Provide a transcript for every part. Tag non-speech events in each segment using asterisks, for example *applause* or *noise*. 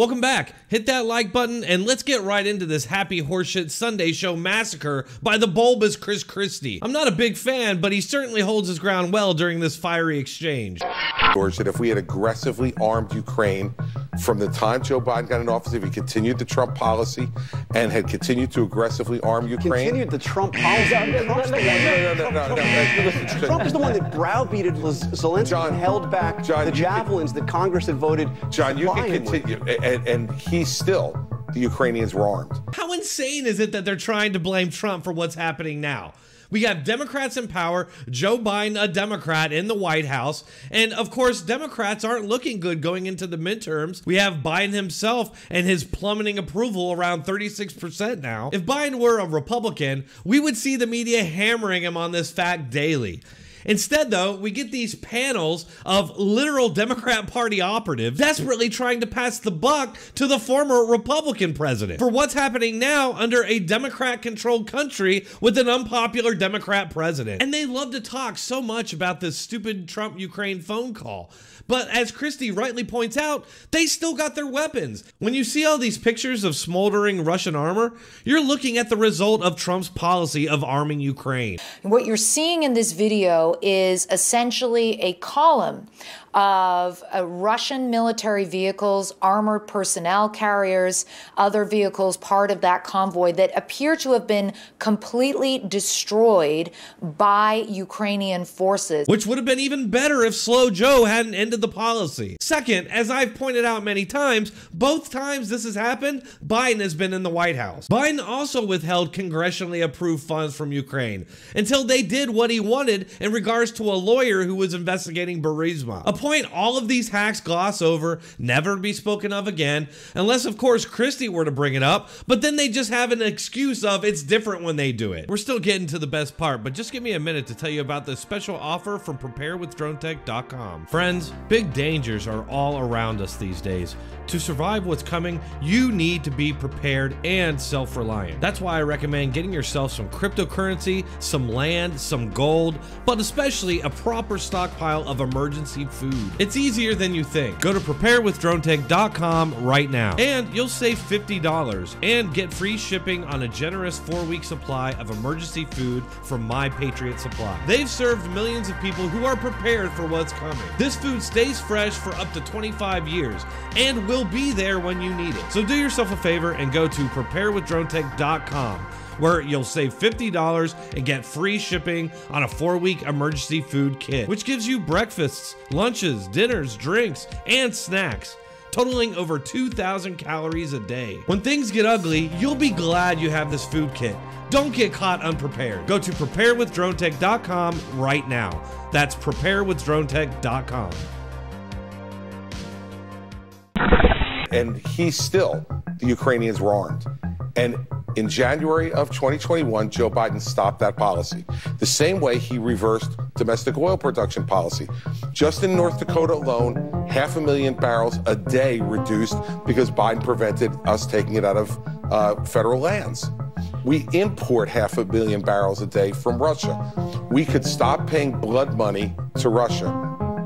Welcome back. Hit that like button and let's get right into this happy horseshit Sunday show massacre by the bulbous Chris Christie. I'm not a big fan, but he certainly holds his ground well during this fiery exchange. George, that if we had aggressively armed Ukraine from the time Joe Biden got in office, if he continued the Trump policy and had continued to aggressively arm Ukraine. Continued the Trump policy. Trump's the one No, no, no, no, no. Listen, Trump is the one that browbeated Zelensky John, and held back John, the you can- javelins that Congress had voted. John, you can continue, and, and he still, the Ukrainians were armed. How insane is it that they're trying to blame Trump for what's happening now? We have Democrats in power, Joe Biden, a Democrat in the White House. And of course, Democrats aren't looking good going into the midterms. We have Biden himself and his plummeting approval around 36% now. If Biden were a Republican, we would see the media hammering him on this fact daily. Instead, though, we get these panels of literal Democrat Party operatives desperately trying to pass the buck to the former Republican president for what's happening now under a Democrat controlled country with an unpopular Democrat president. And they love to talk so much about this stupid Trump Ukraine phone call. But as Christie rightly points out, they still got their weapons. When you see all these pictures of smoldering Russian armor, you're looking at the result of Trump's policy of arming Ukraine. What you're seeing in this video is essentially a column of uh, Russian military vehicles, armored personnel carriers, other vehicles part of that convoy that appear to have been completely destroyed by Ukrainian forces. Which would have been even better if Slow Joe hadn't ended the policy. Second, as I've pointed out many times, both times this has happened, Biden has been in the White House. Biden also withheld congressionally approved funds from Ukraine until they did what he wanted in regards to a lawyer who was investigating Burisma. A point all of these hacks gloss over, never be spoken of again, unless of course Christie were to bring it up, but then they just have an excuse of it's different when they do it. We're still getting to the best part, but just give me a minute to tell you about this special offer from preparewithdronetek.com. Friends, big dangers are all around us these days. To survive what's coming, you need to be prepared and self reliant. That's why I recommend getting yourself some cryptocurrency, some land, some gold, but especially a proper stockpile of emergency food. It's easier than you think. Go to preparewithdronetek.com right now, and you'll save $50 and get free shipping on a generous four week supply of emergency food from My Patriot Supply. They've served millions of people who are prepared for what's coming. This food stays fresh for up to 25 years and will be there when you need it. So do yourself a favor and go to preparewithdronetek.com where you'll save $50 and get free shipping on a four week emergency food kit, which gives you breakfasts, lunches, dinners, drinks, and snacks. Totaling over 2,000 calories a day. When things get ugly, you'll be glad you have this food kit. Don't get caught unprepared. Go to preparewithdronetek.com right now. That's preparewithdronetek.com. and he still, the Ukrainians were armed. And in January of 2021, Joe Biden stopped that policy. The same way he reversed domestic oil production policy. Just in North Dakota alone, half a million barrels a day reduced because Biden prevented us taking it out of uh, federal lands. We import half a billion barrels a day from Russia. We could stop paying blood money to Russia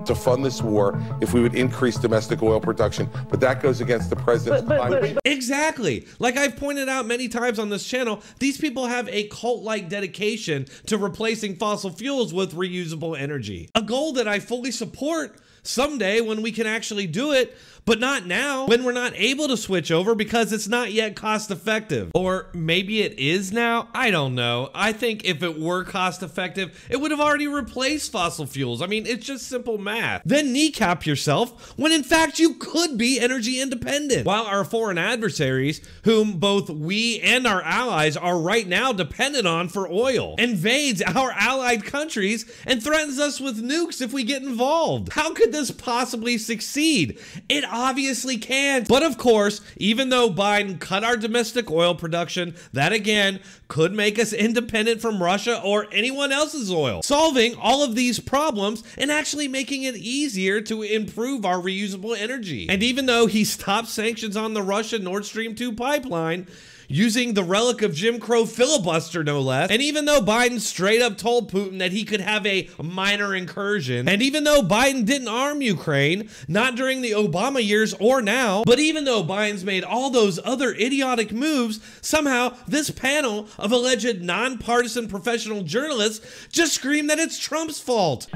to fund this war if we would increase domestic oil production. But that goes against the president's climate- Exactly. Like I've pointed out many times on this channel, these people have a cult like dedication to replacing fossil fuels with reusable energy. A goal that I fully support someday when we can actually do it, but not now when we're not able to switch over because it's not yet cost effective. Or maybe it is now? I don't know. I think if it were cost effective, it would have already replaced fossil fuels. I mean, it's just simple math. Then kneecap yourself when in fact you could be energy independent. While our foreign adversaries, whom both we and our allies are right now dependent on for oil, invades our allied countries and threatens us with nukes if we get involved. How could this possibly succeed? It obviously can't. But of course, even though Biden cut our domestic oil production, that again could make us independent from Russia or anyone else's oil. Solving all of these problems and actually making it easier to improve our reusable energy. And even though he stopped sanctions on the Russia Nord Stream 2 pipeline, using the relic of Jim Crow filibuster, no less. And even though Biden straight up told Putin that he could have a minor incursion, and even though Biden didn't arm Ukraine, not during the Obama years or now, but even though Biden's made all those other idiotic moves, somehow this panel of alleged nonpartisan professional journalists just scream that it's Trump's fault.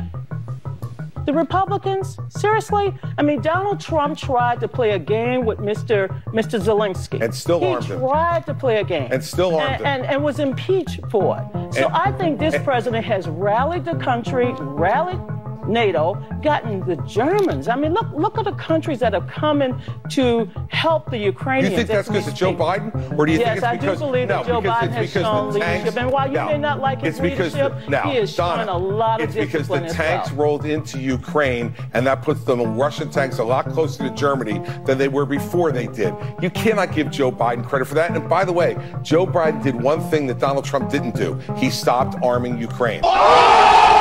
The Republicans, seriously? I mean, Donald Trump tried to play a game with Mr. Mr. Zelensky. And still he him. tried to play a game. And still armed and, him. And, and was impeached for it. So And- I think this president has rallied the country, rallied NATO, gotten the Germans. I mean, look look at the countries that have come in to help the Do Ukrainians. you think that's because of Joe. Biden, or do you yes, think it's I do believe no, that Joe Biden has shown the tanks, leadership. And while you no, may not like his it's because leadership, the, no, he is Donna, showing a lot of it's because the as tanks well. rolled into Ukraine, and that puts the Russian tanks a lot closer to Germany than they were before they did. You cannot give Joe Biden credit for that. And by the way, Joe Biden did one thing that Donald Trump didn't do. He stopped arming Ukraine. Oh!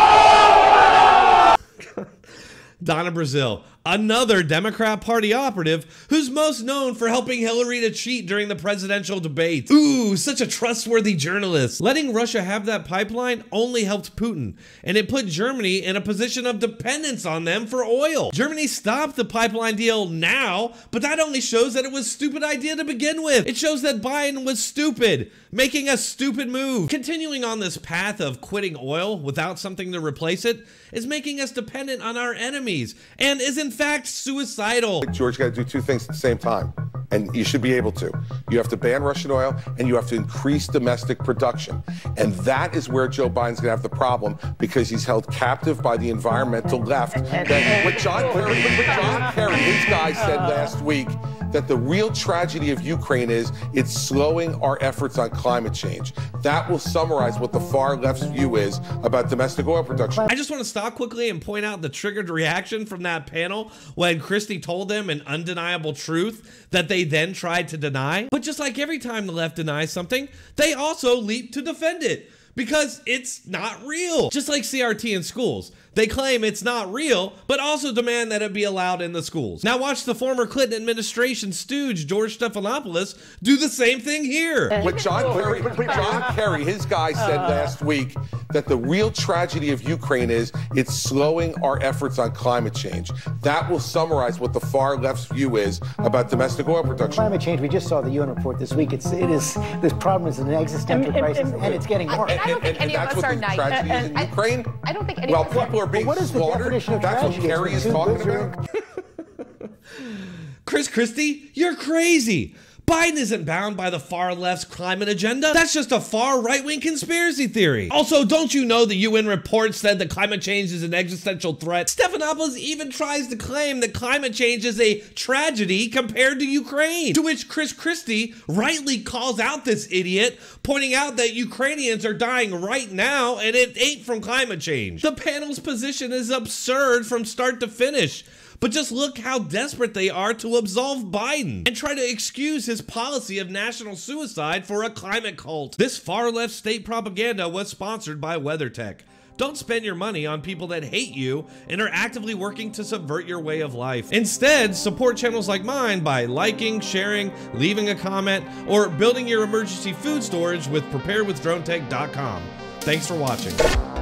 Donna Brazile, another Democrat Party operative who's most known for helping Hillary to cheat during the presidential debate. Ooh, such a trustworthy journalist. Letting Russia have that pipeline only helped Putin, and it put Germany in a position of dependence on them for oil. Germany stopped the pipeline deal now, but that only shows that it was a stupid idea to begin with. It shows that Biden was stupid, making a stupid move. Continuing on this path of quitting oil without something to replace it is making us dependent on our enemies and is in fact suicidal. George, you got to do two things at the same time, and you should be able to. You have to ban Russian oil, and you have to increase domestic production. And that is where Joe Biden's going to have the problem because he's held captive by the environmental left. That what John Kerry, what John Kerry, his guy said last week that the real tragedy of Ukraine is it's slowing our efforts on climate change. That will summarize what the far left's view is about domestic oil production. I just want to stop quickly and point out the triggered reaction from that panel when Christie told them an undeniable truth that they then tried to deny. But just like every time the left denies something, they also leap to defend it because it's not real. Just like CRT in schools. They claim it's not real, but also demand that it be allowed in the schools. Now watch the former Clinton administration stooge George Stephanopoulos do the same thing here. What John Kerry, John *laughs* Kerry, his guy said uh. last week that the real tragedy of Ukraine is it's slowing our efforts on climate change. That will summarize what the far left's view is about domestic oil production. Climate change, we just saw the UN report this week. It's, it is, this problem is an existential And- and- crisis, and- and it's getting worse. I don't think any of that's us what are the naive. tragedy is in I- Ukraine. I don't think any While of us are- people are being what is the slaughtered, definition of that's what? Kerry is talking about. *laughs* Chris Christie, you're crazy. Biden isn't bound by the far left's climate agenda. That's just a far right wing conspiracy theory. Also, don't you know the UN report said that climate change is an existential threat? Stephanopoulos even tries to claim that climate change is a tragedy compared to Ukraine. To which Chris Christie rightly calls out this idiot, pointing out that Ukrainians are dying right now and it ain't from climate change. The panel's position is absurd from start to finish. But just look how desperate they are to absolve Biden and try to excuse his policy of national suicide for a climate cult. This far left state propaganda was sponsored by WeatherTech. Don't spend your money on people that hate you and are actively working to subvert your way of life. Instead, support channels like mine by liking, sharing, leaving a comment, or building your emergency food storage with preparewithdronetek.com. Thanks for watching.